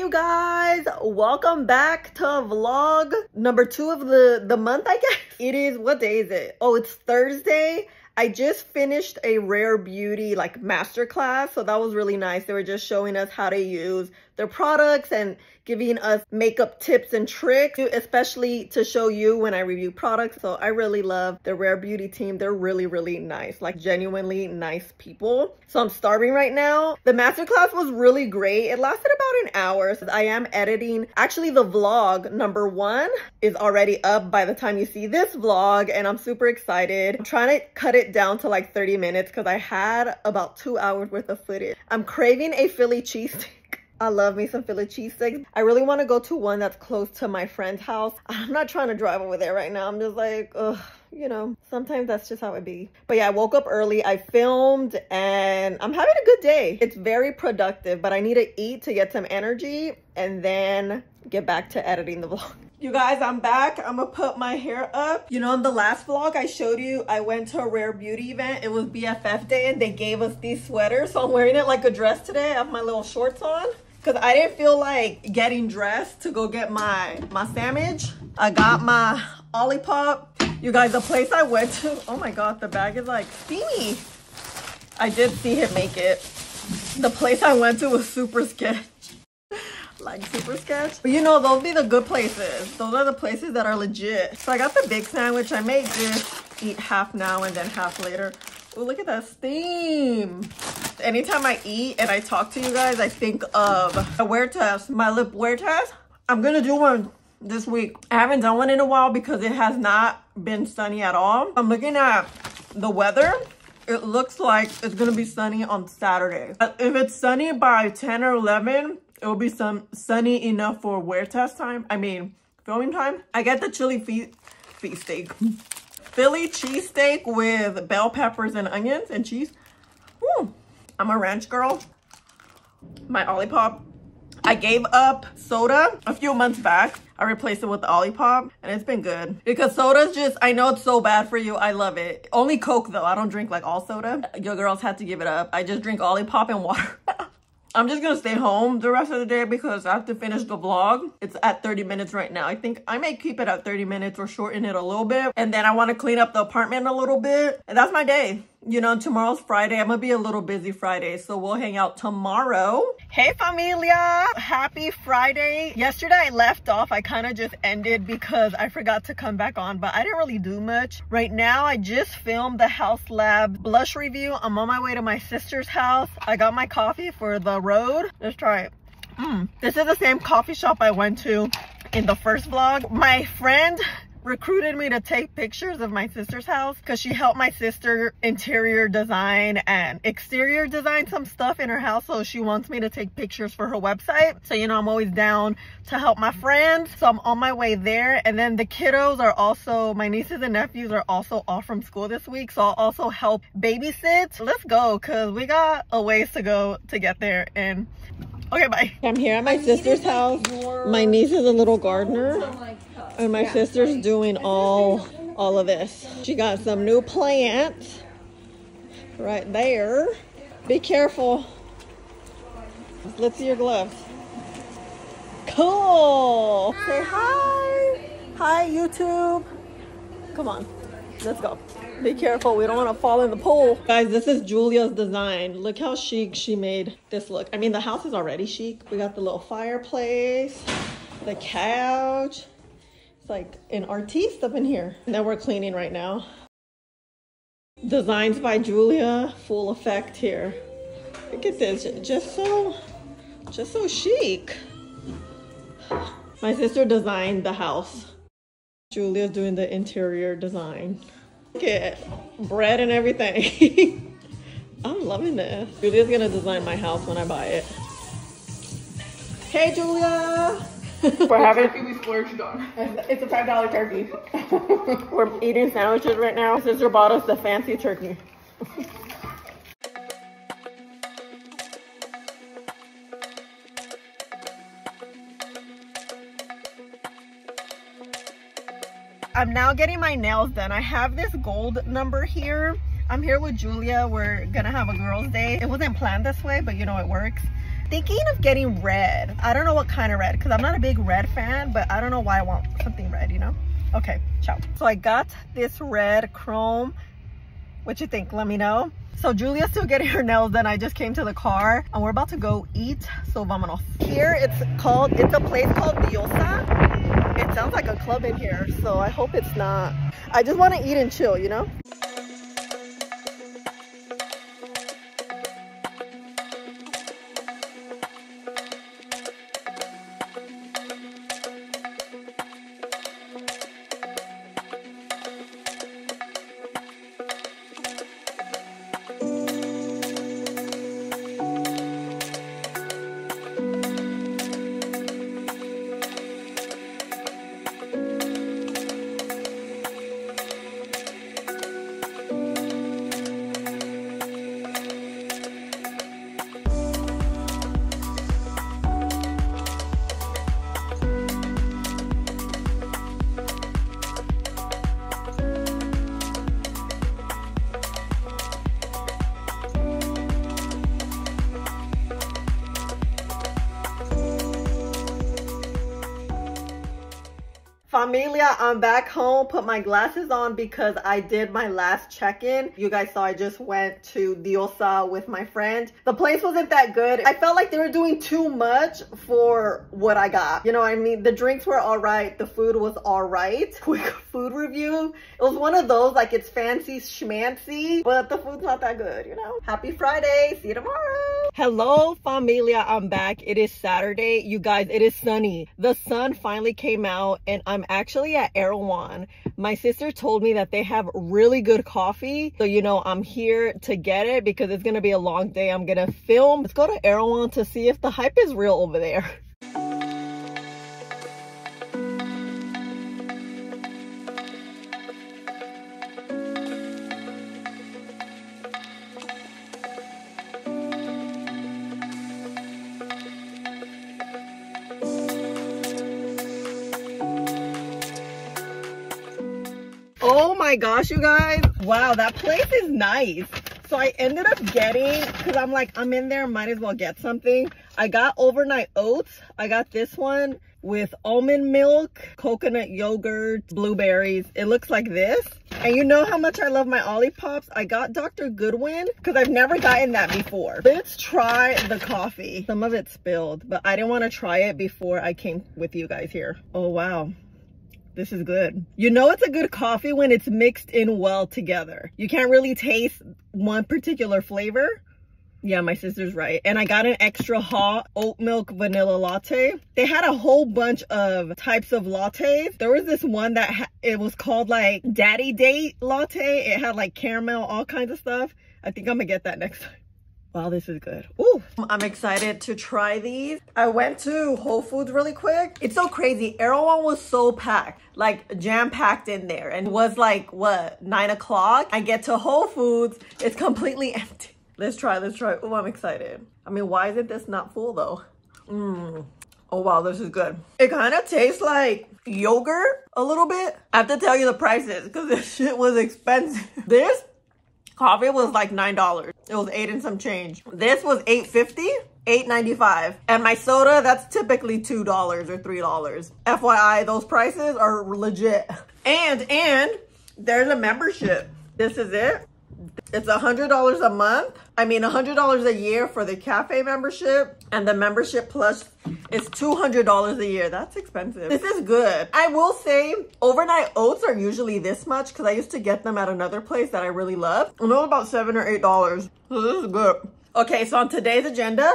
you guys. Welcome back to vlog number two of the the month i guess. It is what day is it? Oh it's thursday. I just finished a Rare Beauty like masterclass, so that was really nice. They were just showing us how to use their products and giving us makeup tips and tricks, especially to show you when I review products. So I really love the Rare Beauty team. They're really, really nice, like genuinely nice people. So I'm starving right now. The masterclass was really great. It lasted about an hour. So I am editing. Actually, the vlog number one is already up by the time you see this vlog and I'm super excited. I'm trying to cut it down to like 30 minutes because I had about two hours worth of footage. I'm craving a Philly cheesesteak. I love me some Philly cheesesteaks. I really want to go to one that's close to my friend's house. I'm not trying to drive over there right now. I'm just like, ugh, you know, sometimes that's just how it be. But yeah, I woke up early, I filmed, and I'm having a good day. It's very productive, but I need to eat to get some energy and then get back to editing the vlog. You guys, I'm back. I'm gonna put my hair up. You know, in the last vlog I showed you, I went to a Rare Beauty event. It was BFF day and they gave us these sweaters. So I'm wearing it like a dress today. I have my little shorts on because I didn't feel like getting dressed to go get my, my sandwich. I got my Olipop. You guys, the place I went to, oh my God, the bag is like steamy. I did see him make it. The place I went to was super sketch. like super sketch. But you know, those be the good places. Those are the places that are legit. So I got the big sandwich. I may just eat half now and then half later. Oh, look at that steam. Anytime I eat and I talk to you guys, I think of a wear test, my lip wear test. I'm gonna do one this week. I haven't done one in a while because it has not been sunny at all. I'm looking at the weather. It looks like it's gonna be sunny on Saturday. If it's sunny by 10 or 11, it will be some sunny enough for wear test time. I mean, filming time. I get the chili feet, feet steak. Philly cheesesteak with bell peppers and onions and cheese. Ooh, I'm a ranch girl. My Olipop. I gave up soda a few months back. I replaced it with Olipop and it's been good. Because soda's just, I know it's so bad for you. I love it. Only Coke though. I don't drink like all soda. Your girls had to give it up. I just drink Olipop and water. I'm just gonna stay home the rest of the day because I have to finish the vlog. It's at 30 minutes right now. I think I may keep it at 30 minutes or shorten it a little bit. And then I wanna clean up the apartment a little bit. And that's my day you know, tomorrow's Friday. I'm gonna be a little busy Friday, so we'll hang out tomorrow. Hey familia, happy Friday. Yesterday I left off, I kind of just ended because I forgot to come back on, but I didn't really do much. Right now, I just filmed the Haus Lab blush review. I'm on my way to my sister's house. I got my coffee for the road. Let's try it. Mm. This is the same coffee shop I went to in the first vlog. My friend recruited me to take pictures of my sister's house because she helped my sister interior design and exterior design some stuff in her house so she wants me to take pictures for her website. So you know i'm always down to help my friends so i'm on my way there. And then the kiddos are also my nieces and nephews are also off from school this week so i'll also help babysit. Let's go because we got a ways to go to get there. And okay bye. I'm here at my sister's house. My niece is a little gardener and my yeah. sister's doing all all of this. She got some new plants right there. Be careful. Let's see your gloves. Cool. Say hi. Hi, YouTube. Come on. Let's go. Be careful. We don't want to fall in the pool. Guys, this is Julia's design. Look how chic she made this look. I mean, the house is already chic. We got the little fireplace, the couch like an artiste up in here. Now we're cleaning right now. Designs by Julia, full effect here. Look at this, just so, just so chic. My sister designed the house. Julia's doing the interior design. Look at bread and everything. I'm loving this. Julia's gonna design my house when I buy it. Hey, Julia. We're having we splurged on. It's a five dollar turkey. We're eating sandwiches right now. Sister bought us the fancy turkey. I'm now getting my nails done. I have this gold number here. I'm here with Julia. We're gonna have a girls' day. It wasn't planned this way, but you know, it works thinking of getting red. I don't know what kind of red because I'm not a big red fan, but I don't know why I want something red, you know? Okay, ciao. So I got this red chrome. What you think? Let me know. So Julia's still getting her nails done. I just came to the car and we're about to go eat. So vámonos. Here it's called, it's a place called Diosa. It sounds like a club in here. So I hope it's not. I just want to eat and chill, you know? Familia, I'm back home, put my glasses on because I did my last check-in. You guys saw I just went to Diosa with my friend. The place wasn't that good. I felt like they were doing too much for what I got. You know I mean? The drinks were all right. The food was all right. Quick food review. It was one of those, like it's fancy schmancy, but the food's not that good, you know? Happy Friday. See you tomorrow. Hello, familia. I'm back. It is Saturday. You guys, it is sunny. The sun finally came out and I'm actually at Erewhon. My sister told me that they have really good coffee. So, you know, I'm here to get it because it's going to be a long day. I'm going to film. Let's go to Erewhon to see if the hype is real over there. my gosh, you guys. Wow, that place is nice. So I ended up getting, because I'm like, I'm in there, might as well get something. I got overnight oats. I got this one with almond milk, coconut yogurt, blueberries. It looks like this. And you know how much I love my Olipops? I got Dr. Goodwin because I've never gotten that before. Let's try the coffee. Some of it spilled, but I didn't want to try it before I came with you guys here. Oh, wow. This is good. You know it's a good coffee when it's mixed in well together. You can't really taste one particular flavor. Yeah, my sister's right. And I got an extra hot oat milk vanilla latte. They had a whole bunch of types of lattes. There was this one that it was called like daddy date latte. It had like caramel, all kinds of stuff. I think I'm gonna get that next time. Wow, this is good. Ooh, I'm excited to try these. I went to Whole Foods really quick. It's so crazy. Erewhon was so packed, like jam packed in there and was like, what, nine o'clock? I get to Whole Foods, it's completely empty. Let's try, let's try. Oh, I'm excited. I mean, why isn't this not full though? Mmm. Oh wow, this is good. It kind of tastes like yogurt a little bit. I have to tell you the prices because this shit was expensive. This coffee was like nine dollars. It was eight and some change. This was 850 8.95 and my soda that's typically two dollars or three dollars. Fyi those prices are legit. And and there's a membership. This is it it's a hundred dollars a month. I mean a hundred dollars a year for the cafe membership and the membership plus is two hundred dollars a year. That's expensive. This is good. I will say overnight oats are usually this much because i used to get them at another place that i really love and they're about seven or eight dollars. So this is good. Okay so on today's agenda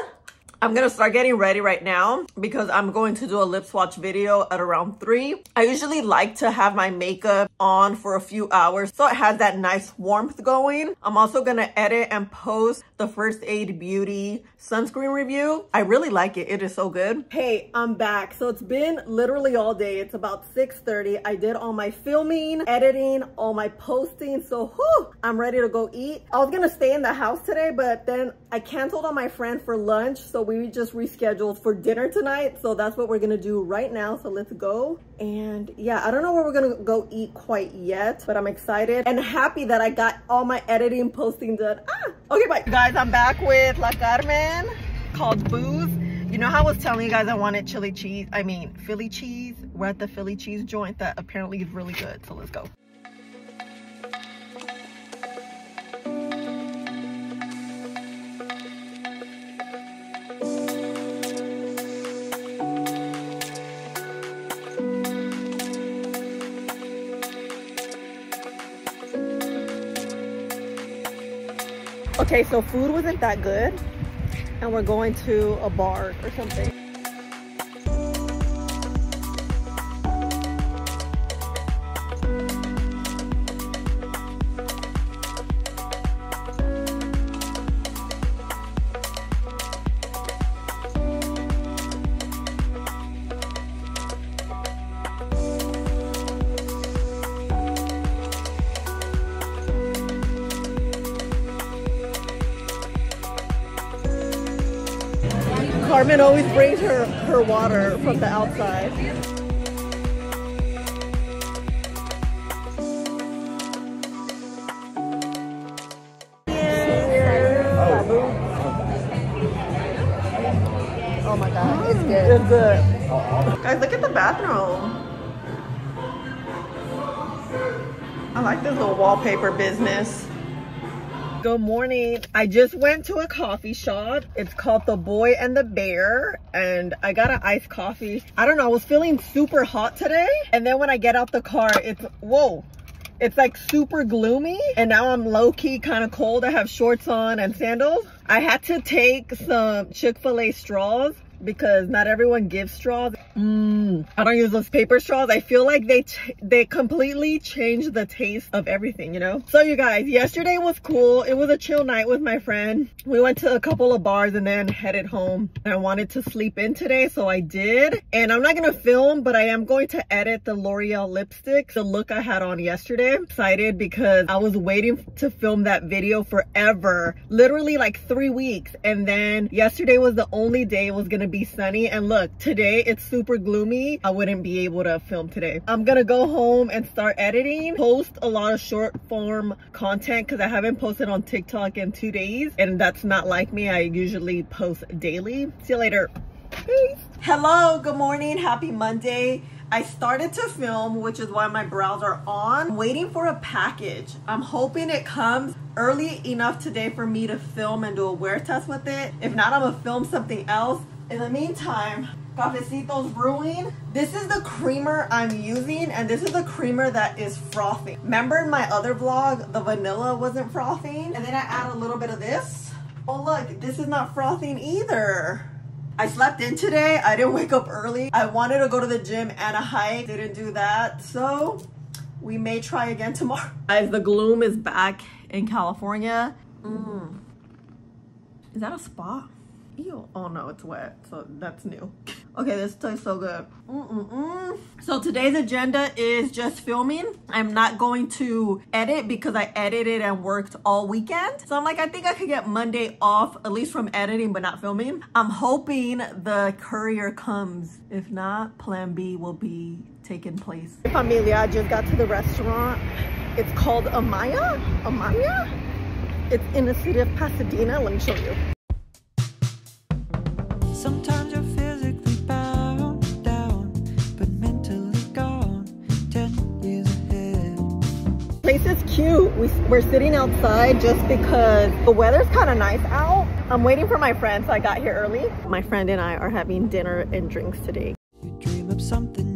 I'm gonna start getting ready right now because I'm going to do a lip swatch video at around 3. I usually like to have my makeup on for a few hours so it has that nice warmth going. I'm also gonna edit and post the First Aid Beauty sunscreen review. I really like it. It is so good. Hey, I'm back. So it's been literally all day. It's about 6.30. I did all my filming, editing, all my posting. So whew, I'm ready to go eat. I was gonna stay in the house today, but then I canceled on my friend for lunch. So we just rescheduled for dinner tonight. So that's what we're gonna do right now. So let's go. And yeah, I don't know where we're gonna go eat quite yet, but I'm excited and happy that I got all my editing posting done. Ah, okay, bye. Guys, I'm back with La Carmen. called Booze. You know how I was telling you guys I wanted chili cheese, I mean Philly cheese? We're at the Philly cheese joint that apparently is really good, so let's go. Okay, so food wasn't that good and we're going to a bar or something. Water from the outside. Oh, oh my god, it's mm, good. It's good. Guys, look at the bathroom. I like this little wallpaper business. Good morning. I just went to a coffee shop. It's called The Boy and the Bear and I got an iced coffee. I don't know, I was feeling super hot today. And then when I get out the car, it's, whoa, it's like super gloomy and now I'm low-key kind of cold. I have shorts on and sandals. I had to take some Chick-fil-A straws because not everyone gives straws. Mm, I don't use those paper straws. I feel like they they completely change the taste of everything, you know? So you guys, yesterday was cool. It was a chill night with my friend. We went to a couple of bars and then headed home. I wanted to sleep in today, so I did. And I'm not gonna film, but I am going to edit the L'Oreal lipstick, the look I had on yesterday. I'm excited because I was waiting to film that video forever, literally like three weeks. And then yesterday was the only day it was gonna be sunny. And look, today it's super gloomy. I wouldn't be able to film today. I'm gonna go home and start editing, post a lot of short form content because I haven't posted on TikTok in two days. And that's not like me. I usually post daily. See you later. Peace. Hello, good morning, happy Monday. I started to film, which is why my brows are on. I'm waiting for a package. I'm hoping it comes early enough today for me to film and do a wear test with it. If not, I'm gonna film something else. In the meantime, Cafecito's brewing. This is the creamer I'm using and this is the creamer that is frothing. Remember in my other vlog, the vanilla wasn't frothing? And then I add a little bit of this. Oh look, this is not frothing either. I slept in today. I didn't wake up early. I wanted to go to the gym and a hike. Didn't do that. So we may try again tomorrow. Guys, the gloom is back in California. Mm. Is that a spa? Ew. Oh no, it's wet. So that's new. Okay, this tastes so good. Mm -mm -mm. So today's agenda is just filming. I'm not going to edit because I edited and worked all weekend. So I'm like, I think I could get Monday off, at least from editing, but not filming. I'm hoping the courier comes. If not, plan B will be taking place. Familia, I just got to the restaurant. It's called Amaya? Amaya? It's in the city of Pasadena. Let me show you. Sometimes you're physically bound down, but mentally gone ten years ahead. Place is cute. We, we're sitting outside just because the weather's kind of nice out. I'm waiting for my friend, so I got here early. My friend and I are having dinner and drinks today. You dream of something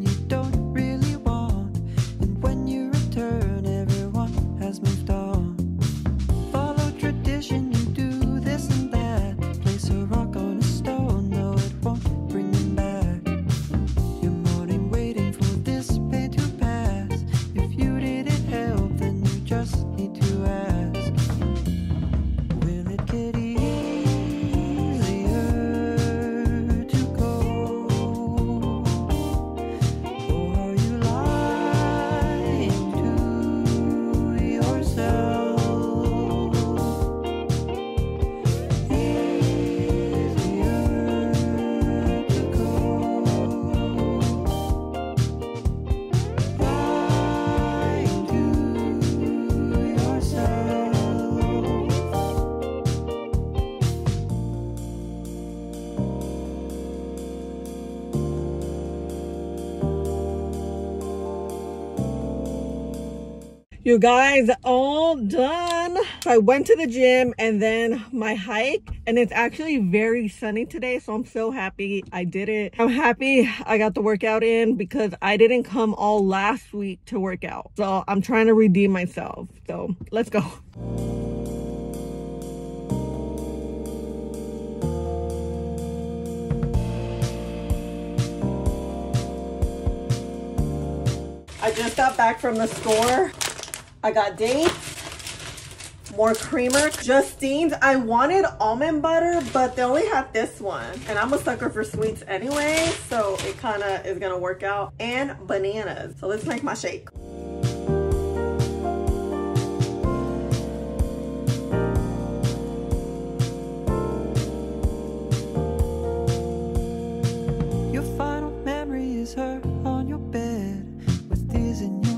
You guys, all done. So I went to the gym and then my hike and it's actually very sunny today. So I'm so happy I did it. I'm happy I got the workout in because I didn't come all last week to work out. So I'm trying to redeem myself. So let's go. I just got back from the store. I got dates, more creamer. Justin's, I wanted almond butter, but they only had this one. And I'm a sucker for sweets anyway, so it kind of is gonna work out. And bananas. So let's make my shake. Your final memory is her on your bed with tears in your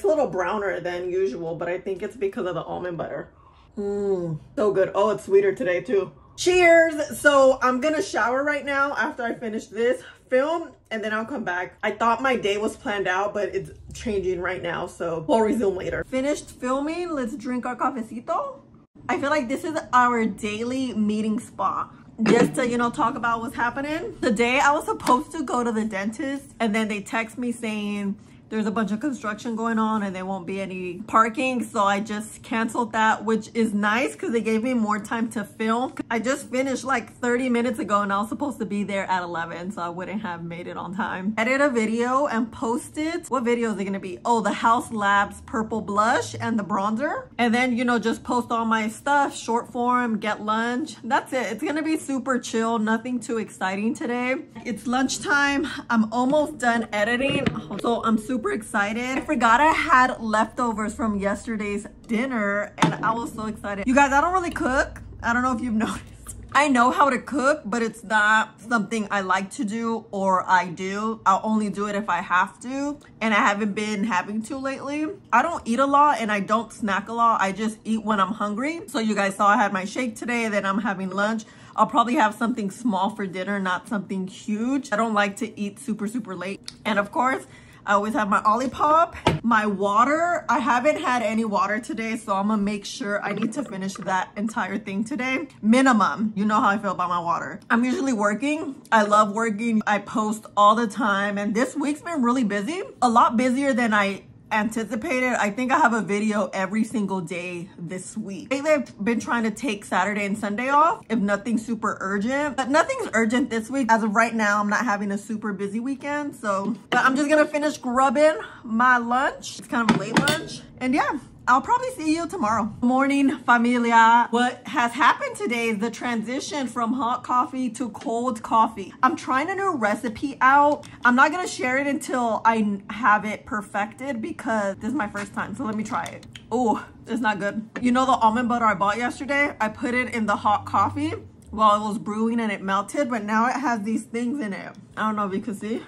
cloud. It a little browner than usual, but I think it's because of the almond butter. Mmm, so good. Oh, it's sweeter today too. Cheers! So I'm gonna shower right now after I finish this film and then I'll come back. I thought my day was planned out, but it's changing right now, so we'll resume later. Finished filming, let's drink our cafecito. I feel like this is our daily meeting spot just to you know talk about what's happening today i was supposed to go to the dentist and then they text me saying there's a bunch of construction going on and there won't be any parking so i just canceled that which is nice because they gave me more time to film. I just finished like 30 minutes ago and i was supposed to be there at 11 so i wouldn't have made it on time. Edit a video and post it. What video is it gonna be? Oh the Haus Labs purple blush and the bronzer. And then you know just post all my stuff short form get lunch. That's it. It's gonna be super chill. Nothing too exciting today. It's lunchtime. I'm almost done editing. So i'm super excited i forgot i had leftovers from yesterday's dinner and i was so excited you guys i don't really cook i don't know if you've noticed I know how to cook, but it's not something I like to do or I do. I'll only do it if I have to. And I haven't been having to lately. I don't eat a lot and I don't snack a lot. I just eat when I'm hungry. So you guys saw I had my shake today, then I'm having lunch. I'll probably have something small for dinner, not something huge. I don't like to eat super, super late. And of course, I always have my Olipop, my water. I haven't had any water today, so I'm gonna make sure I need to finish that entire thing today. Minimum, you know how I feel about my water. I'm usually working. I love working. I post all the time, and this week's been really busy. A lot busier than I anticipated. I think I have a video every single day this week. Lately, I've been trying to take Saturday and Sunday off if nothing's super urgent, but nothing's urgent this week. As of right now, I'm not having a super busy weekend. So, but I'm just gonna finish grubbing my lunch. It's kind of a late lunch. And yeah, I'll probably see you tomorrow. Morning, familia. What has happened today is the transition from hot coffee to cold coffee. I'm trying a new recipe out. I'm not gonna share it until I have it perfected because this is my first time. So let me try it. Oh, it's not good. You know the almond butter I bought yesterday? I put it in the hot coffee while it was brewing and it melted, but now it has these things in it. I don't know if you can see.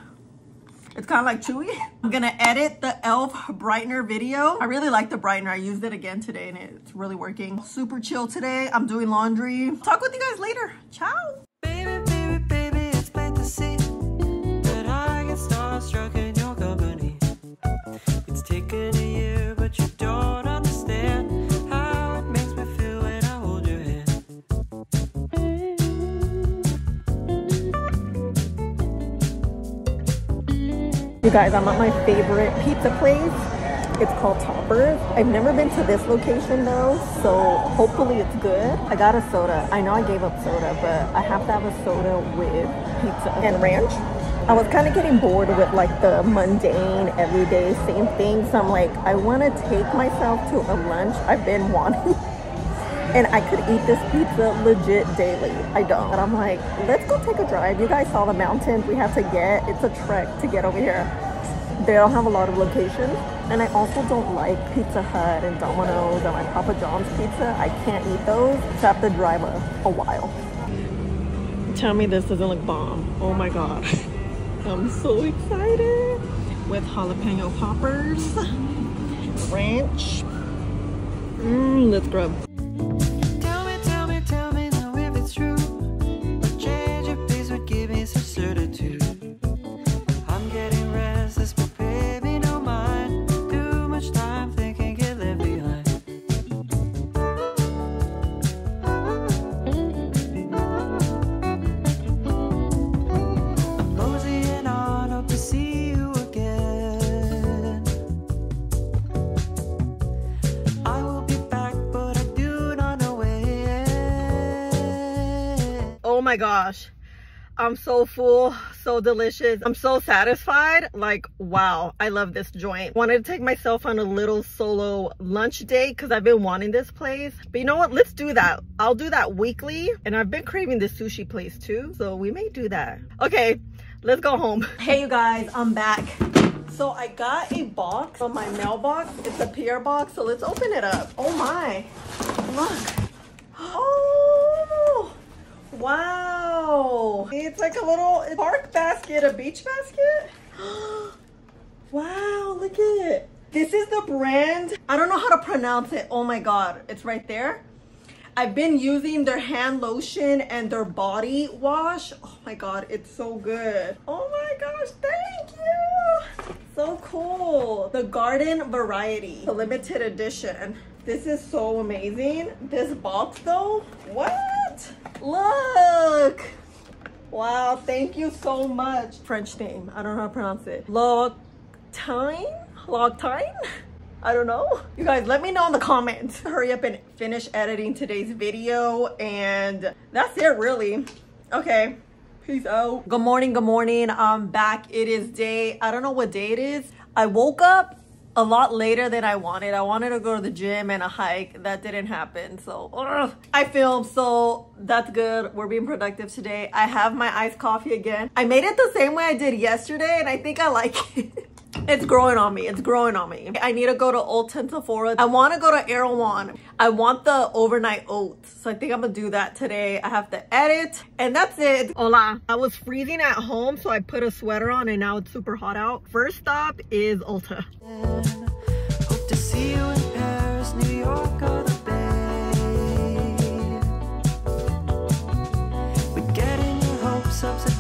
It's kind of like chewy. I'm gonna edit the e.l.f. brightener video. I really like the brightener. I used it again today and it's really working. Super chill today. I'm doing laundry. Talk with you guys later. Ciao. Guys, I'm at my favorite pizza place. It's called Toppers. I've never been to this location though, so hopefully it's good. I got a soda. I know I gave up soda, but I have to have a soda with pizza and ranch. I was kind of getting bored with like the mundane, everyday, same thing. So I'm like, I want to take myself to a lunch I've been wanting. and I could eat this pizza legit daily. I don't. And I'm like, let's go take a drive. You guys saw the mountains we have to get. It's a trek to get over here. They don't have a lot of locations. And I also don't like Pizza Hut and Domino's and like Papa John's pizza. I can't eat those. So I have to drive a, a while. Tell me this doesn't look bomb. Oh my god. I'm so excited. With jalapeno poppers, ranch. Mmm, let's grub. My gosh. I'm so full, so delicious. I'm so satisfied. Like, wow, I love this joint. Wanted to take myself on a little solo lunch date because I've been wanting this place. But you know what? Let's do that. I'll do that weekly. And I've been craving this sushi place too. So we may do that. Okay, let's go home. Hey, you guys, I'm back. So I got a box from my mailbox. It's a PR box. So let's open it up. Oh my, look. Oh, wow. It's like a little park basket, a beach basket. wow, look at it. This is the brand. I don't know how to pronounce it. Oh my God, it's right there. I've been using their hand lotion and their body wash. Oh my God, it's so good. Oh my gosh, thank you. So cool. The garden variety, the limited edition. This is so amazing. This box though, what? Look. Wow, thank you so much. French name, I don't know how to pronounce it. Log time? Log time? I don't know. You guys, let me know in the comments. Hurry up and finish editing today's video. And that's it really. Okay, peace out. Good morning, good morning. I'm back. It is day, I don't know what day it is. I woke up a lot later than I wanted. I wanted to go to the gym and a hike. That didn't happen. So ugh. I filmed, so that's good. We're being productive today. I have my iced coffee again. I made it the same way I did yesterday and I think I like it. It's growing on me. It's growing on me. I need to go to Ulta Sephora. I want to go to Erewhon. I want the overnight oats. So I think I'm going to do that today. I have to edit. And that's it. Hola. I was freezing at home, so I put a sweater on and now it's super hot out. First stop is Ulta. Hope to see you in Paris, New York, or the Bay. But getting your hopes up's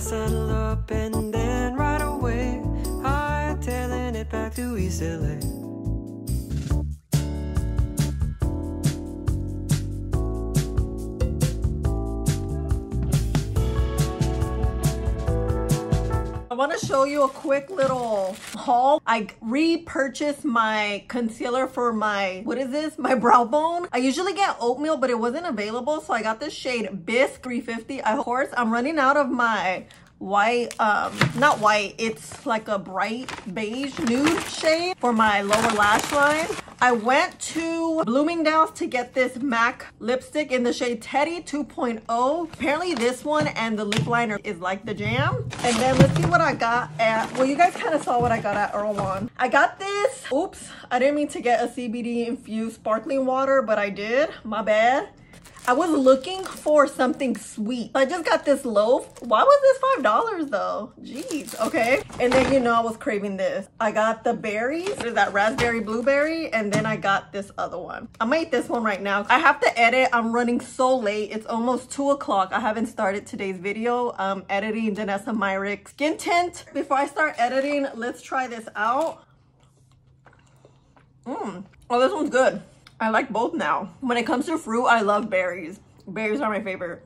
Settle up and then right away, hightailing it back to East LA. Want to show you a quick little haul. I repurchased my concealer for my, what is this? My brow bone. I usually get oatmeal, but it wasn't available. So I got this shade Bisque 350. Of course, I'm running out of my white, um, not white, it's like a bright beige nude shade for my lower lash line. I went to Bloomingdale's to get this MAC lipstick in the shade Teddy 2.0. Apparently this one and the lip liner is like the jam. And then let's see what I got at, well, you guys kind of saw what I got at Erewhon. I got this, oops, I didn't mean to get a CBD infused sparkling water, but I did, my bad. I was looking for something sweet. I just got this loaf. Why was this five dollars though? Jeez. Okay. And then you know I was craving this. I got the berries. Is that? Raspberry blueberry. And then I got this other one. I'm gonna eat this one right now. I have to edit. I'm running so late. It's almost two o'clock. I haven't started today's video. I'm editing Danessa Myrick skin tint. Before I start editing, let's try this out. Mmm. Oh, this one's good. I like both now. When it comes to fruit, I love berries. Berries are my favorite.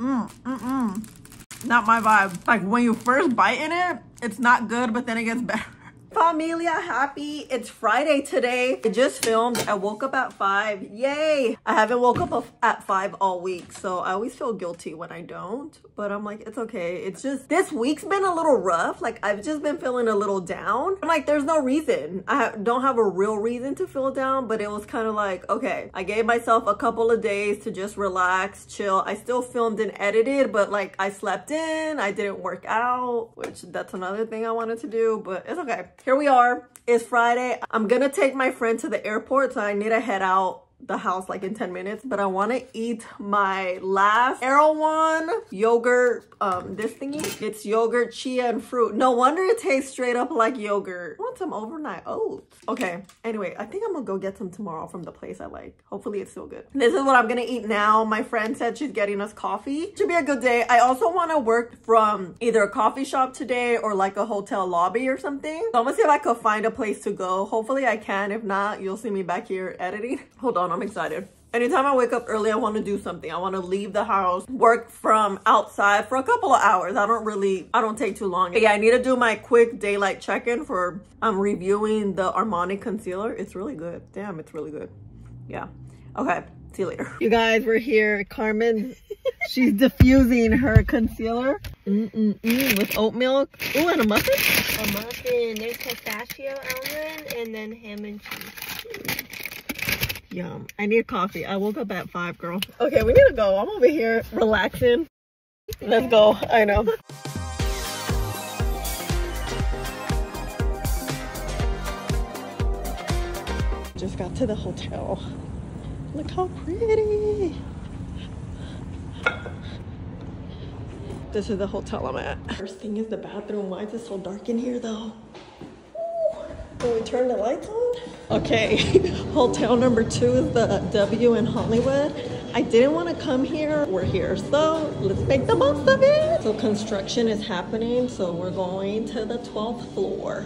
Mmm, mm, mm. Not my vibe. Like when you first bite in it, it's not good, but then it gets better. Familia happy. It's Friday today. I just filmed. I woke up at 5. Yay! I haven't woke up at 5 all week, so I always feel guilty when I don't. But I'm like, it's okay. It's just, this week's been a little rough. Like, I've just been feeling a little down. I'm like, there's no reason. I don't have a real reason to feel down, but it was kind of like, okay, I gave myself a couple of days to just relax, chill. I still filmed and edited, but like, I slept in. I didn't work out, which that's another thing I wanted to do, but it's okay here we are. It's Friday. I'm gonna take my friend to the airport, so I need to head out the house like in 10 minutes but i want to eat my last Erewhon yogurt um this thingy. It's yogurt chia and fruit. No wonder it tastes straight up like yogurt. I want some overnight oats. Okay anyway i think i'm gonna go get some tomorrow from the place i like. Hopefully it's still good. This is what i'm gonna eat now. My friend said she's getting us coffee. Should be a good day. I also want to work from either a coffee shop today or like a hotel lobby or something. So i'm gonna see if i could find a place to go. Hopefully i can. If not you'll see me back here editing. Hold on fun. I'm excited. Anytime I wake up early, I want to do something. I want to leave the house, work from outside for a couple of hours. I don't really, I don't take too long. But yeah, I need to do my quick daylight check-in for I'm um, reviewing the Armani concealer. It's really good. Damn, it's really good. Yeah. Okay. See you later. You guys, we're here. Carmen, she's diffusing her concealer mm -mm -mm, with oat milk. Ooh, and a muffin? A muffin. There's pistachio almond and then ham and cheese. Yum. I need coffee. I woke up at 5, girl. Okay, we need to go. I'm over here relaxing. Let's go. I know. Just got to the hotel. Look how pretty. This is the hotel I'm at. First thing is the bathroom. Why is it so dark in here though? Can we turn the lights on? Okay, hotel number two is the W in Hollywood. I didn't want to come here. We're here, so let's make the most of it. So construction is happening, so we're going to the 12th floor.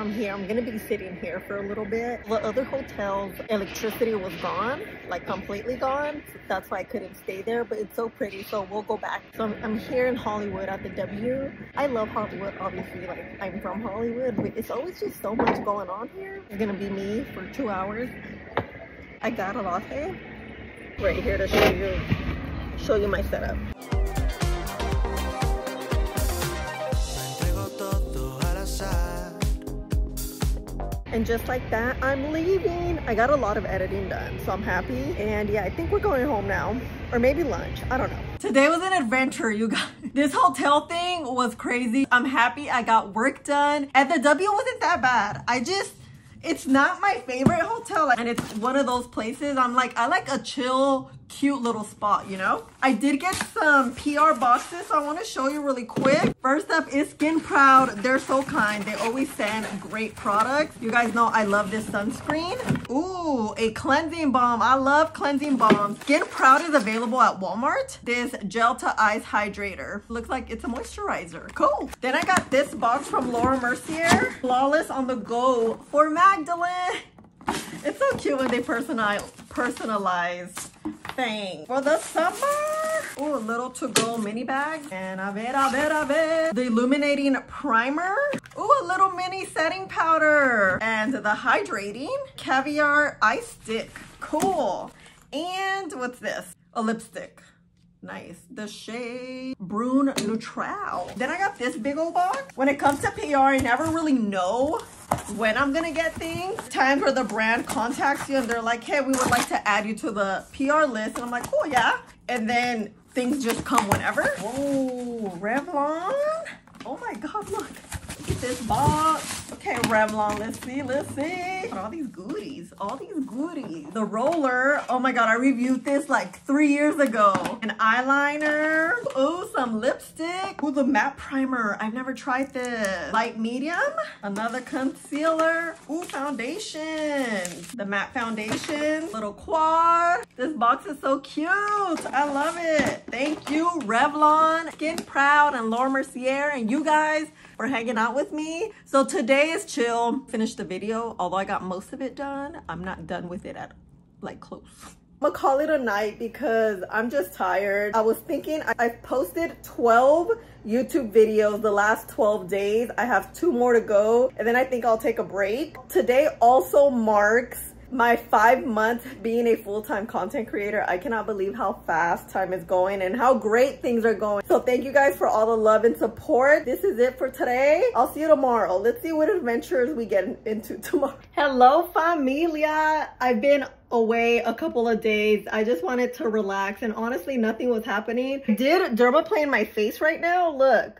I'm here. I'm gonna be sitting here for a little bit. The other hotels, electricity was gone, like completely gone. That's why I couldn't stay there, but it's so pretty, so we'll go back. So I'm, I'm here in Hollywood at the W. I love Hollywood, obviously, like I'm from Hollywood, but it's always just so much going on here. It's gonna be me for two hours. I got a latte right here to show you, show you my setup. And just like that, I'm leaving. I got a lot of editing done, so I'm happy. And yeah, I think we're going home now. Or maybe lunch, I don't know. Today was an adventure, you guys. This hotel thing was crazy. I'm happy I got work done. And the W wasn't that bad. I just, it's not my favorite hotel. And it's one of those places I'm like, I like a chill, cute little spot, you know? I did get some PR boxes, so I want to show you really quick. First up is Skin Proud. They're so kind. They always send great products. You guys know I love this sunscreen. Ooh, a cleansing balm. I love cleansing balms. Skin Proud is available at Walmart. This Gel to Eyes Hydrator. Looks like it's a moisturizer. Cool. Then I got this box from Laura Mercier. Flawless on the go for Magdaline. It's so cute when they personalize, personalize things. For the summer, oh, a little to-go mini bag. And a ver, a ver, a ver. The illuminating primer. Oh, a little mini setting powder. And the hydrating caviar ice stick. Cool. And what's this? A lipstick. Nice. The shade Brune Neutral. Then I got this big old box. When it comes to PR, I never really know when I'm gonna get things. Times where the brand contacts you and they're like, hey, we would like to add you to the PR list. And I'm like, oh yeah. And then things just come whenever. Oh, Revlon. Oh my God, look. Look at this box. Okay, Revlon, let's see, let's see. All these goodies, all these goodies. The roller, oh my God, I reviewed this like three years ago. An eyeliner, oh, some lipstick. Oh, the matte primer, I've never tried this. Light medium, another concealer. Ooh, foundation. The matte foundation, little quad. This box is so cute. I love it. Thank you, Revlon, Skin Proud, and Laura Mercier, and you guys for hanging out with me. So today is chill. Finished the video, although I got most of it done. I'm not done with it at like close. I'm gonna call it a night because I'm just tired. I was thinking I have posted 12 YouTube videos the last 12 days. I have two more to go and then I think I'll take a break. Today also marks my five months being a full-time content creator i cannot believe how fast time is going and how great things are going. So thank you guys for all the love and support. This is it for today. I'll see you tomorrow. Let's see what adventures we get into tomorrow. Hello familia. I've been away a couple of days. I just wanted to relax and honestly nothing was happening. I did dermaplane my face right now? Look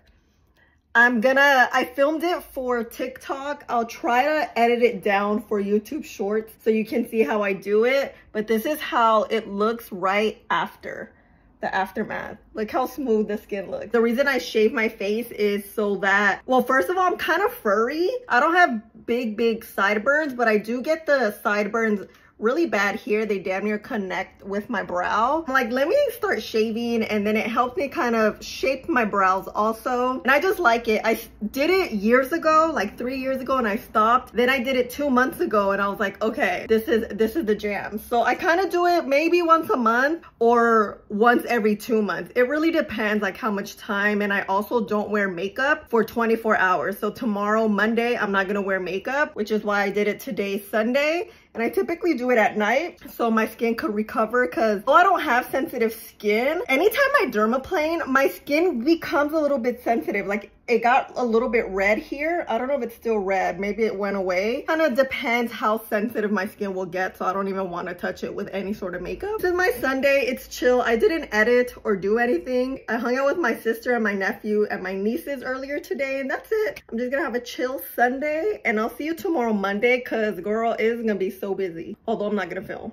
I'm gonna, I filmed it for TikTok. I'll try to edit it down for YouTube Shorts so you can see how I do it. But this is how it looks right after the aftermath. Look how smooth the skin looks. The reason I shave my face is so that, well, first of all, I'm kind of furry. I don't have big, big sideburns, but I do get the sideburns really bad here. They damn near connect with my brow. I'm like, let me start shaving and then it helped me kind of shape my brows also. And I just like it. I did it years ago, like three years ago and I stopped. Then I did it two months ago and I was like, okay, this is, this is the jam. So I kind of do it maybe once a month or once every two months. It really depends like how much time. And I also don't wear makeup for 24 hours. So tomorrow, Monday, I'm not gonna wear makeup, which is why I did it today, Sunday and I typically do it at night so my skin could recover because though I don't have sensitive skin, anytime I dermaplane, my skin becomes a little bit sensitive. Like it got a little bit red here. I don't know if it's still red. Maybe it went away. Kind of depends how sensitive my skin will get. So I don't even want to touch it with any sort of makeup. This is my Sunday. It's chill. I didn't edit or do anything. I hung out with my sister and my nephew and my nieces earlier today. And that's it. I'm just going to have a chill Sunday. And I'll see you tomorrow Monday because girl is going to be so busy. Although I'm not going to film.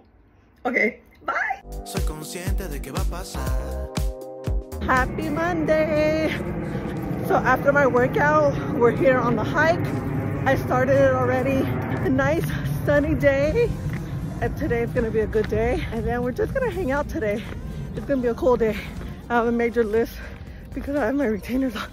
Okay. Bye. Soy consciente de que va a pasar. Happy Monday! So after my workout, we're here on the hike. I started it already. A nice sunny day. And today is gonna be a good day. And then we're just gonna hang out today. It's gonna be a cool day. I have a major list because I have my retainers on.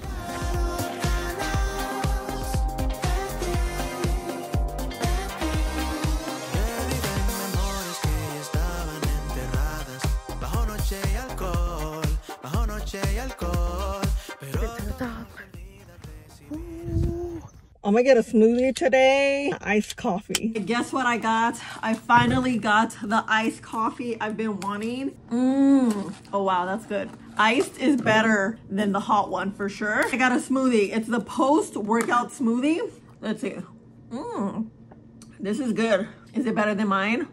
I'm gonna get a smoothie today, iced coffee. Guess what I got? I finally got the iced coffee I've been wanting. Mmm. Oh wow, that's good. Iced is better than the hot one for sure. I got a smoothie. It's the post-workout smoothie. Let's see. Mmm. This is good. Is it better than mine?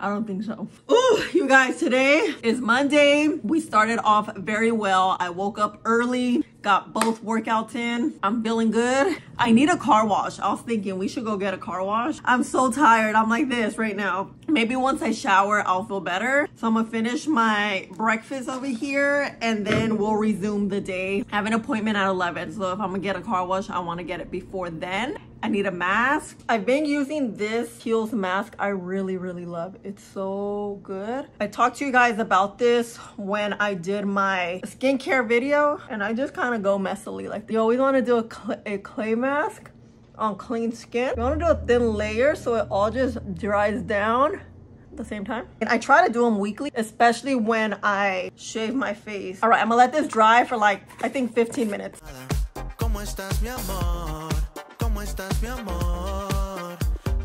I don't think so. Ooh, you guys, today is Monday. We started off very well. I woke up early, got both workouts in. I'm feeling good. I need a car wash. I was thinking we should go get a car wash. I'm so tired. I'm like this right now. Maybe once I shower, I'll feel better. So I'm gonna finish my breakfast over here and then we'll resume the day. I have an appointment at 11. So if I'm gonna get a car wash, I wanna get it before then. I need a mask. I've been using this Kiehl's mask. I really, really love. It's so good. I talked to you guys about this when I did my skincare video and I just kind of go messily. Like you always want to do a, cl a clay mask on clean skin. You want to do a thin layer so it all just dries down at the same time. And I try to do them weekly, especially when I shave my face. All right, I'm gonna let this dry for like, I think 15 minutes. ¿Cómo estás, mi amor?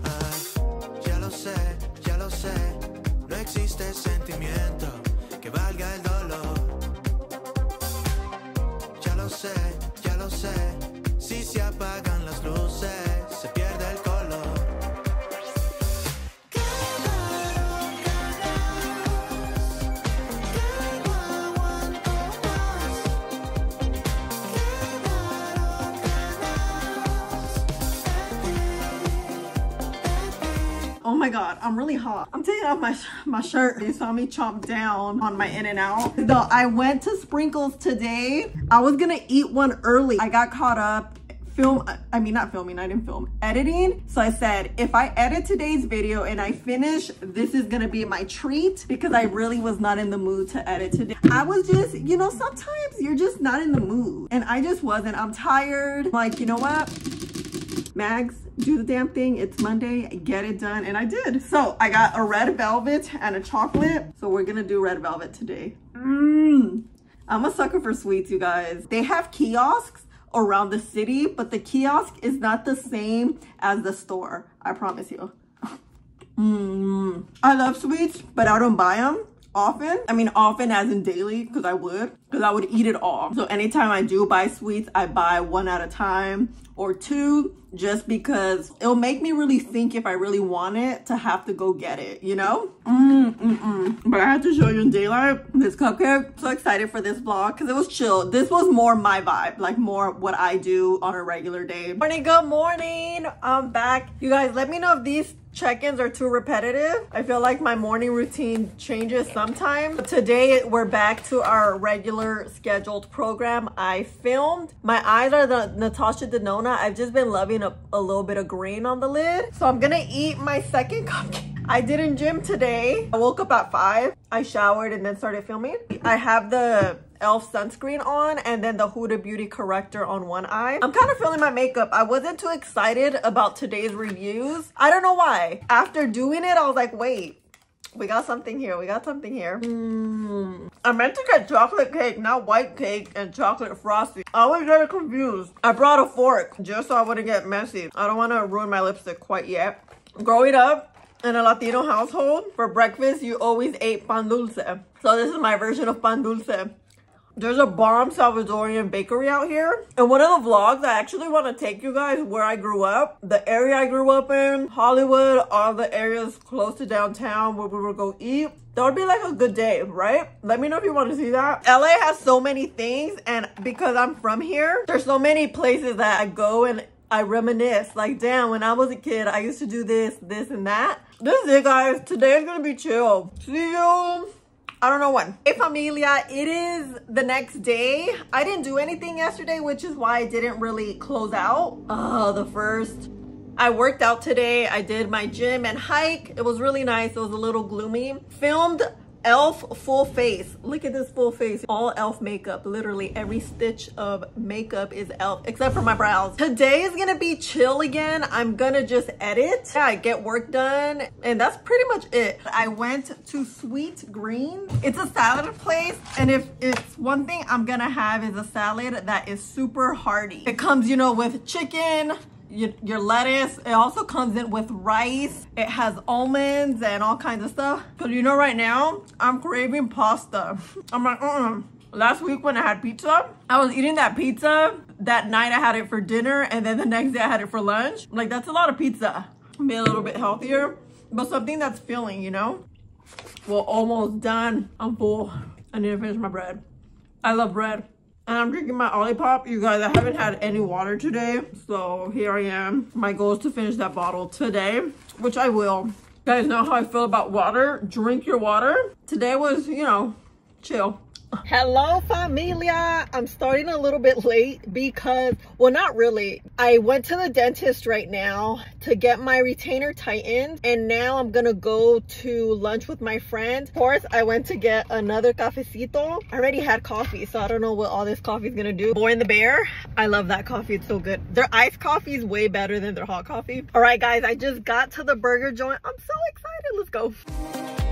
Ay, ya lo sé, ya lo sé. No existe sentimiento my god, I'm really hot. I'm taking off my my shirt. You saw me chomp down on my In-N-Out. Though I went to Sprinkles today. I was gonna eat one early. I got caught up film i mean not filming i didn't film editing so i said if i edit today's video and i finish this is gonna be my treat because i really was not in the mood to edit today i was just you know sometimes you're just not in the mood and i just wasn't i'm tired like you know what Mags, do the damn thing. It's Monday, get it done. And I did. So I got a red velvet and a chocolate. So we're gonna do red velvet today. Mmm. I'm a sucker for sweets, you guys. They have kiosks around the city, but the kiosk is not the same as the store. I promise you. Mmm. I love sweets, but I don't buy them often. I mean, often as in daily, because I would, because I would eat it all. So anytime I do buy sweets, I buy one at a time or two, just because it'll make me really think if I really want it to have to go get it, you know? Mm, mm, mm. But I had to show you in daylight this cupcake. So excited for this vlog because it was chill. This was more my vibe, like more what I do on a regular day. Morning, good morning. I'm back. You guys, let me know if these check-ins are too repetitive. I feel like my morning routine changes sometimes. But today we're back to our regular scheduled program. I filmed. My eyes are the Natasha Denona. I've just been loving a, a little bit of green on the lid. So I'm gonna eat my second cupcake. I didn't gym today. I woke up at 5. I showered and then started filming. I have the e.l.f. sunscreen on and then the Huda Beauty corrector on one eye. I'm kind of feeling my makeup. I wasn't too excited about today's reviews. I don't know why. After doing it, I was like, wait, we got something here. We got something here. Mm. I meant to get chocolate cake, not white cake and chocolate frosty. I always get it confused. I brought a fork just so I wouldn't get messy. I don't want to ruin my lipstick quite yet. Growing up in a Latino household, for breakfast, you always ate pan dulce. So this is my version of pan dulce. There's a bomb Salvadorian bakery out here. And one of the vlogs, I actually want to take you guys where I grew up. The area I grew up in, Hollywood, all the areas close to downtown where we would go eat. That would be like a good day, right? Let me know if you want to see that. LA has so many things and because I'm from here, there's so many places that I go and I reminisce. Like, damn, when I was a kid, I used to do this, this, and that. This is it, guys. Today is to be chill. See you I don't know when. Hey familia, it is the next day. I didn't do anything yesterday, which is why I didn't really close out. Oh, the first. I worked out today. I did my gym and hike. It was really nice. It was a little gloomy. Filmed e.l.f. full face. Look at this full face. All e.l.f. makeup. Literally every stitch of makeup is e.l.f. except for my brows. Today is gonna be chill again. I'm gonna just edit. Yeah, get work done. And that's pretty much it. I went to Sweetgreen. It's a salad place. And if it's one thing I'm gonna have is a salad that is super hearty. It comes, you know, with chicken, your, your lettuce. It also comes in with rice. It has almonds and all kinds of stuff. Cause you know right now, I'm craving pasta. I'm like, uh-uh. Last week when I had pizza, I was eating that pizza. That night I had it for dinner and then the next day I had it for lunch. Like that's a lot of pizza. Be a little bit healthier, but something that's filling, you know? Well, almost done. I'm full. I need to finish my bread. I love bread and I'm drinking my Olipop. You guys, I haven't had any water today, so here I am. My goal is to finish that bottle today, which I will. You guys know how I feel about water. Drink your water. Today was, you know, chill. Hello familia! I'm starting a little bit late because, well not really. I went to the dentist right now to get my retainer tightened and now I'm gonna go to lunch with my friend. Of course, I went to get another cafecito. I already had coffee so I don't know what all this coffee is gonna do. Boy and the Bear, I love that coffee. It's so good. Their iced coffee is way better than their hot coffee. Alright guys, I just got to the burger joint. I'm so excited. Let's go.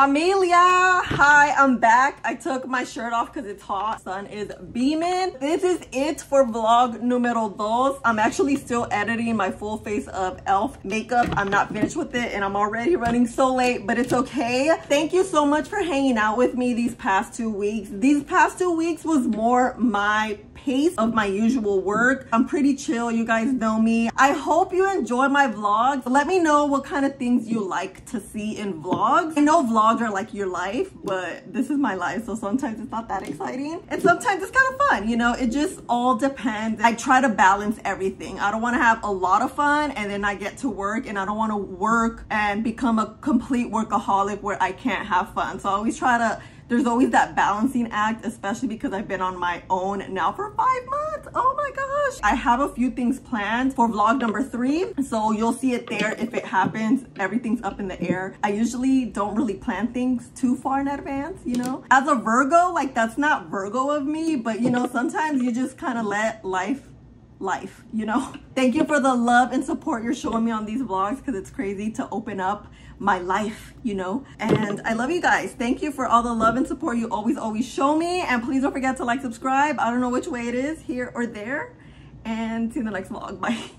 Familia, hi, I'm back. I took my shirt off because it's hot. Sun is beaming. This is it for vlog numero dos. I'm actually still editing my full face of e.l.f. makeup. I'm not finished with it and I'm already running so late, but it's okay. Thank you so much for hanging out with me these past two weeks. These past two weeks was more my pace of my usual work. I'm pretty chill. You guys know me. I hope you enjoy my vlogs. Let me know what kind of things you like to see in vlogs. I know vlogs are like your life, but this is my life. So sometimes it's not that exciting. And sometimes it's kind of fun, you know, it just all depends. I try to balance everything. I don't want to have a lot of fun and then I get to work and I don't want to work and become a complete workaholic where I can't have fun. So I always try to there's always that balancing act, especially because I've been on my own now for five months. Oh my gosh. I have a few things planned for vlog number three. So you'll see it there if it happens. Everything's up in the air. I usually don't really plan things too far in advance, you know? As a Virgo, like that's not Virgo of me, but you know, sometimes you just kind of let life life you know thank you for the love and support you're showing me on these vlogs because it's crazy to open up my life, you know? And I love you guys. Thank you for all the love and support you always, always show me. And please don't forget to like, subscribe. I don't know which way it is, here or there. And see you in the next vlog. Bye.